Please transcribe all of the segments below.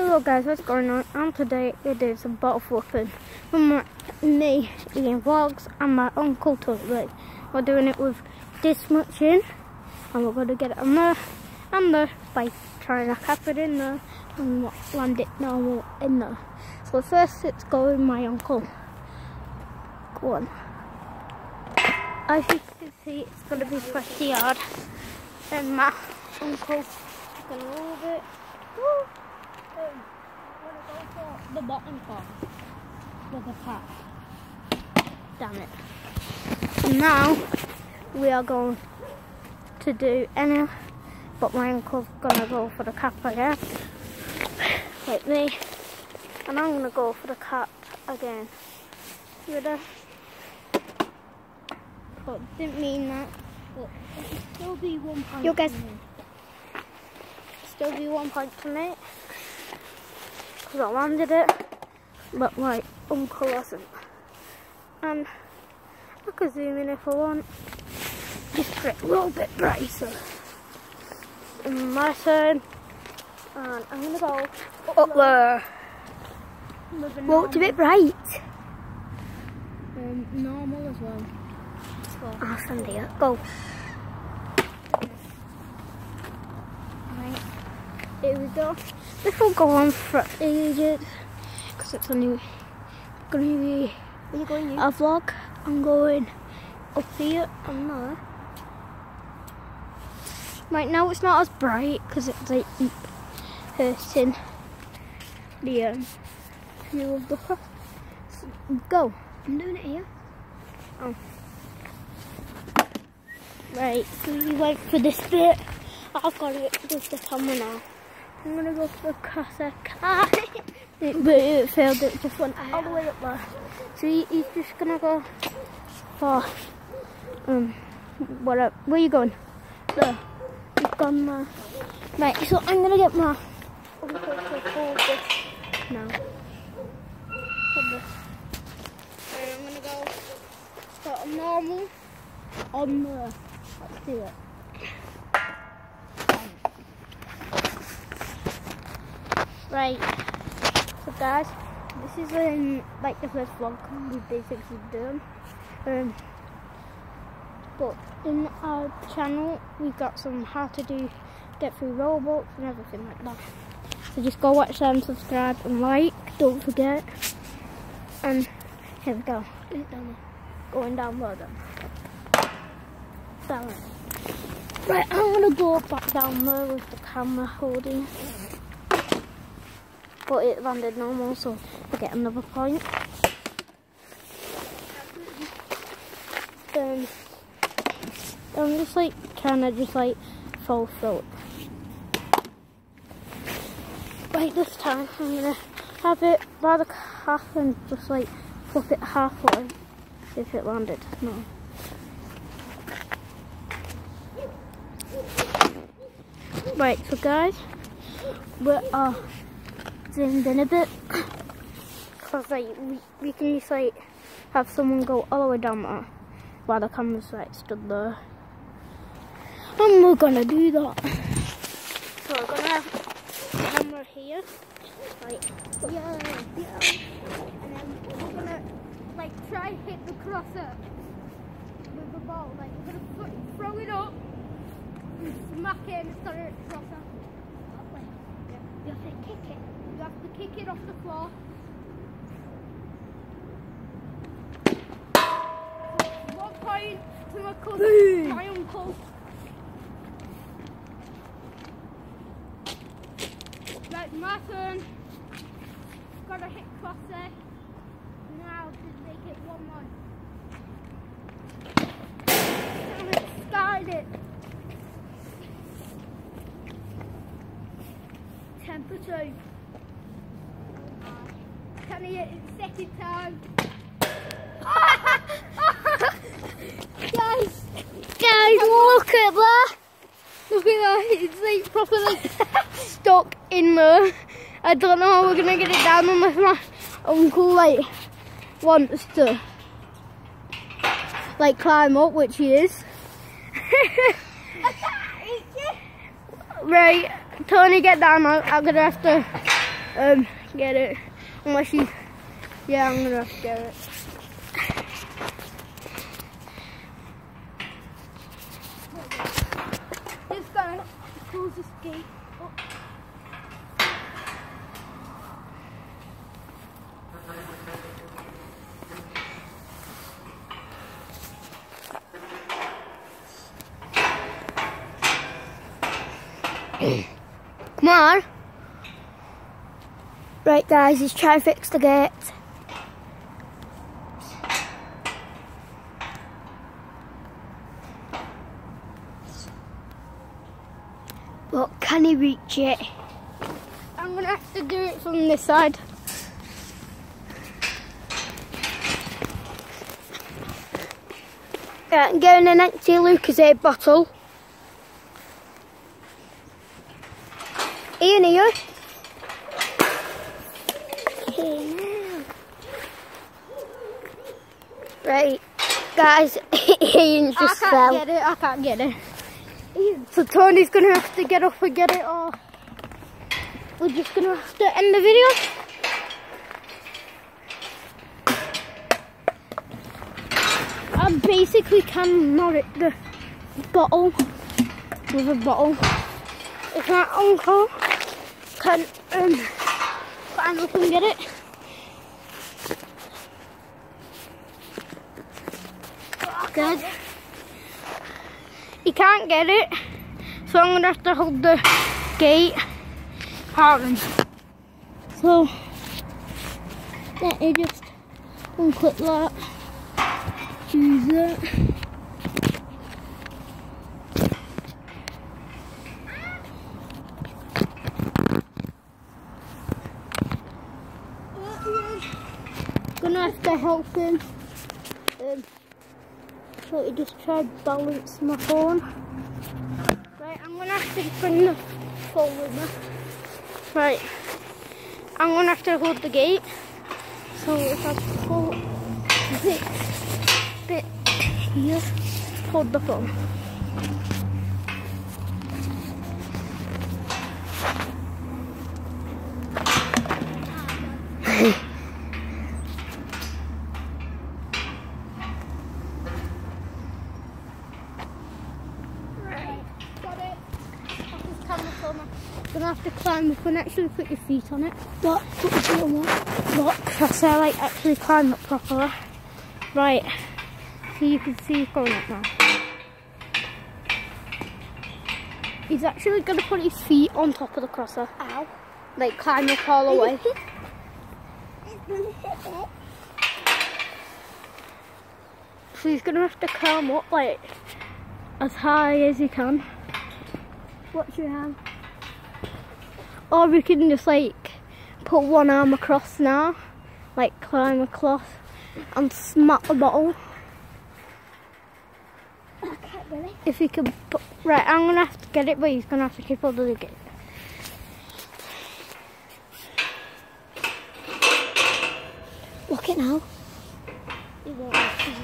Hello guys, what's going on? And today it is a bottle flipping with my, me Ian Vlogs and my uncle Totally. We're doing it with this much in and we're going to get it on there and there by trying to cap it in there and land it normal in there. So first it's going my uncle. Go on. As you can see it's going to be pretty hard. And my uncle is going to move it. Woo! I'm gonna go for the bottom part with the cap. Damn it. Now we are going to do any, but my uncle's gonna go for the cap again, like me. And I'm gonna go for the cap again. Ready? But didn't mean that. But it'll still be one point. You guys. Still be one point to me because I landed it, but my uncle wasn't. And I can zoom in if I want, just for it a little bit brighter. And my turn, and I'm gonna go up, up there. Well, it's a bit bright. Um, normal as well. So, ah, Sandy, go. Right, here we go. This will go on for ages because it's only going to be Where you going? You? a vlog. I'm going up here and there. Right now it's not as bright because it's like hurting the um, view of the cross. So, go. I'm doing it here. Oh. Right, so we went for this bit. I've got it with the camera now. I'm gonna go for the it, but it failed, it just went all the way up there. So he, he's just gonna go for, um, what up? Where you going? There. He's gone there. Right, so I'm gonna get my uncle to hold this now. I'm gonna go for a normal on the, let's do it. Right, so guys, this is um, like the first vlog we basically done. Um, but in our channel, we've got some how to do get through Roblox and everything like that. So just go watch them, subscribe and like, don't forget. And here we go. Going down low then. Down. Right, I'm gonna go back down there with the camera holding but it landed normal, so I get another point. Then I'm just like trying to just like fall through it. Right, this time I'm gonna have it by the half and just like flip it halfway if it landed. No. Right, so guys, we are zoomed in a bit. Because like we, we can just like have someone go all the way down there while the camera's like stood there. And we're gonna do that. So we're gonna have the camera here. Like yeah yeah. And then we're gonna like try hit the crosser with the ball. Like we're gonna throw it up and smack it and start it crosser. You have to kick it you have to kick it off the floor. One point to my cousin, my uncle. Right, my turn. Gotta hit cross there. Now to make it one one. Damn it, started it. Temperature I get it second time? guys, guys, look at that. Look at that. It's like properly stuck in there. I don't know how we're gonna get it down unless my uncle like wants to like climb up, which he is. right, Tony, get down. I'm gonna have to um, get it. Unless you, yeah, I'm gonna have to get it. This guy close this gate. Come on. Right guys, he's trying to fix the gate. But can he reach it? I'm gonna have to do it from this side. I'm getting an empty Lucozade bottle. Ian, are you? Hey, now. Right, guys, Ian's just I fell. can't get it. I can't get it. So Tony's gonna have to get up and get it or we're just gonna have to end the video. I basically can not it the bottle with a bottle. If my uncle can um climb up and get it. Good. He can't get it, so I'm gonna have to hold the gate harden. So let me just unclip that. Choose it. Gonna have to help him. Um, just tried to balance my phone. Right, I'm gonna have to bring the phone with me. Right, I'm gonna have to hold the gate. So if I pull this bit here, hold the phone. Phone. Gonna have to climb up and actually put your feet on it. What? Put your feet on what? Look, that's how I like actually climb up properly. Right. So you can see it going up now. He's actually gonna put his feet on top of the crosser. Ow. Like climb up all the way. So he's gonna have to climb up like as high as he can. Watch your hand? Or we can just like put one arm across now, like climb across and smack the bottle. It. If he can put, right, I'm gonna have to get it, but he's gonna have to keep hold of the gate. Look it now. He won't let you.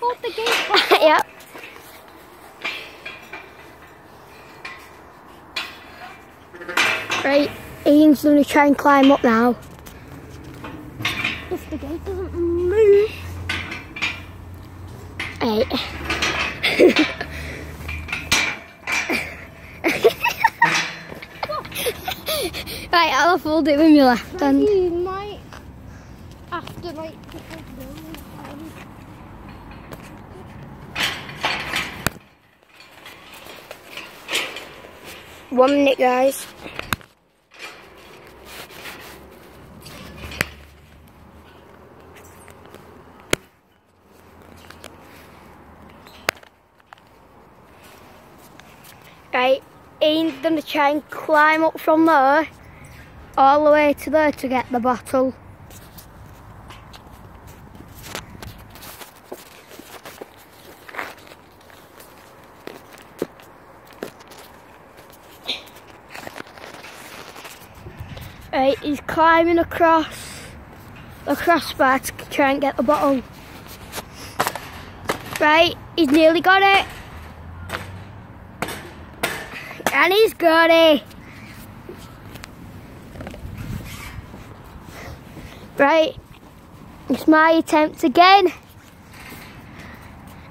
Hold the gate. yep. Right, Ian's gonna try and climb up now. If the gate doesn't move. Right. right, I'll hold it with my left hand. You might have to like put the building on. One minute, guys. Right, Ian's gonna try and climb up from there all the way to there to get the bottle. Right, he's climbing across the crossbar to try and get the bottle. Right, he's nearly got it. And he's got it. Right, it's my attempt again.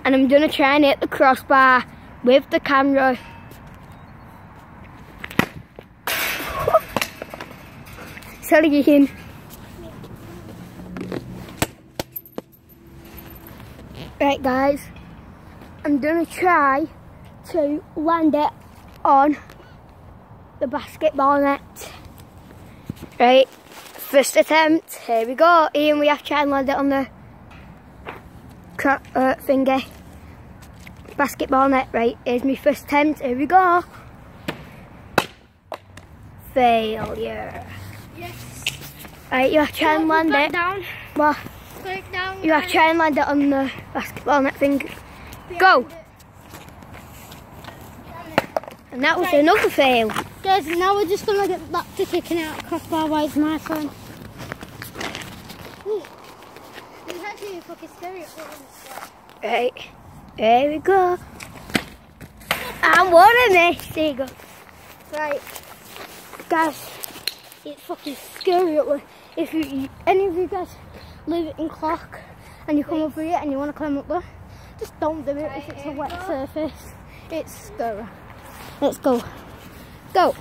And I'm gonna try and hit the crossbar with the camera. Sorry, Ian. Right guys, I'm gonna try to land it on the basketball net. Right, first attempt, here we go. Ian, we have to try and land it on the uh, finger. Basketball net, right, here's my first attempt, here we go. Failure. Yes. Right, you have to try and land it. down. Well, down. you have to try and land it on the basketball net thing. Go! And that was Okay. another fail. Guys, now we're just gonna get back to kicking out crossbar it's my turn. It's actually fucking scary. Right, there we go. What a miss. There you go. Right, guys, it's fucking scary. up there. If you, any of you guys live in Clark and you come over here and you want to climb up there, just don't do it if it's a wet surface. It's scary. Let's go. Go.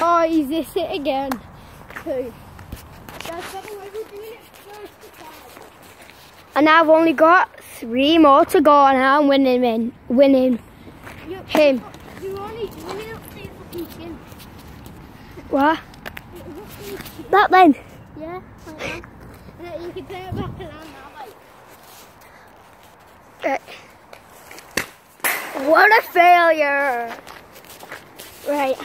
Oh, is this it again? Two. Guys, by the way, we're doing it first time. And I've only got three more to go and I'm winning him. Winning You, him. you only winning up to. What? It was up to your chin. That then. Yeah, like that. And then you can turn it back around now, like. Right. What a failure. Right.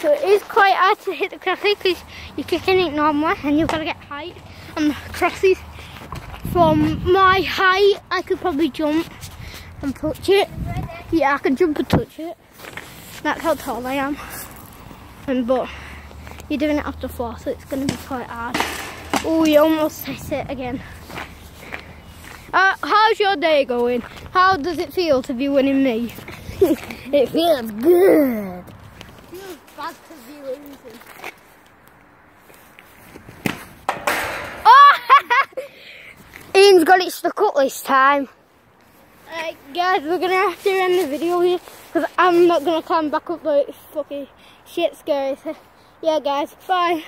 So it is quite hard to hit the crosses because you're kicking it normally and you've got to get height on the crosses. From my height, I could probably jump and touch it. Yeah, I can jump and touch it. That's how tall I am. And but you're doing it after four, so it's going to be quite hard. Oh, you almost hit it again. Uh, how's your day going? How does it feel to be winning me? It feels good. feels bad to be losing. Oh! Ian's got it stuck up this time. Alright guys, we're gonna have to end the video here because I'm not gonna climb back up though it's fucking shit scary. So, yeah guys, bye.